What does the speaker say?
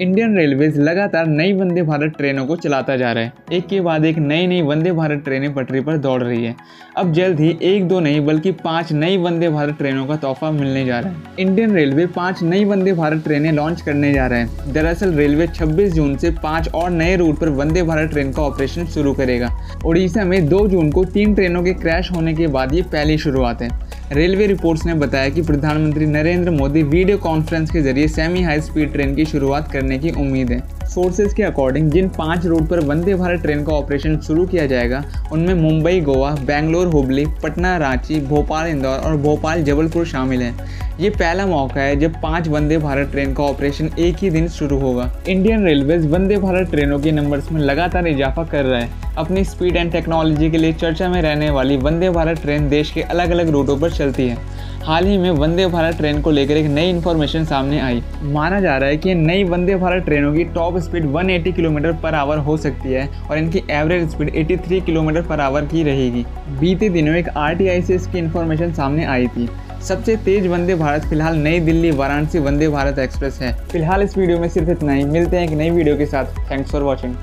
Indian railways लगातार नई वंदे भारत ट्रेनों को चलाता जा रहा है। एक के बाद एक नई नई वंदे भारत ट्रेनें पटरी पर दौड़ रही है। अब जल्द ही एक, दो नहीं, बल्कि पाँच नई वंदे भारत ट्रेनों का तोहफा मिलने जा रहा है। इंडियन रेलवे पाँच नई वंदे भारत ट्रेनें लॉन्च करने जा रहे हैं। दरअसल रेलवे 26 जून से पाँच और नए रूट पर वंदे भारत ट्रेन का ऑपरेशन शुरू करेगा। उड़ीसा में दो जून को तीन ट्रेनों के क्रैश होने के बाद ये पहली शुरुआत है। रेलवे रिपोर्ट्स ने बताया कि प्रधानमंत्री नरेंद्र मोदी वीडियो कॉन्फ्रेंस के ज़रिए सेमी हाई स्पीड ट्रेन की शुरुआत करने की उम्मीद है। सोर्सेज के अकॉर्डिंग जिन पाँच रूट पर वंदे भारत ट्रेन का ऑपरेशन शुरू किया जाएगा, उनमें मुंबई, गोवा, बेंगलोर, हुबली, पटना, रांची, भोपाल, इंदौर और भोपाल, जबलपुर शामिल हैं। ये पहला मौका है जब पाँच वंदे भारत ट्रेन का ऑपरेशन एक ही दिन शुरू होगा। इंडियन रेलवेज वंदे भारत ट्रेनों के नंबर्स में लगातार इजाफा कर रहा है। अपनी स्पीड एंड टेक्नोलॉजी के लिए चर्चा में रहने वाली वंदे भारत ट्रेन देश के अलग अलग रूटों पर चलती है। हाल ही में वंदे भारत ट्रेन को लेकर एक नई इन्फॉर्मेशन सामने आई। माना जा रहा है कि नई वंदे भारत ट्रेनों की top speed 180 kilometre per hour हो सकती है और इनकी average speed 83 kilometre per hour की रहेगी। बीते दिनों एक आरटीआई से इसकी इन्फॉर्मेशन सामने आई थी। सबसे तेज वंदे भारत फ़िलहाल नई दिल्ली वाराणसी वंदे भारत एक्सप्रेस है। फ़िलहाल इस वीडियो में सिर्फ़ इतना ही। मिलते हैं एक नई वीडियो के साथ। Thanks for watching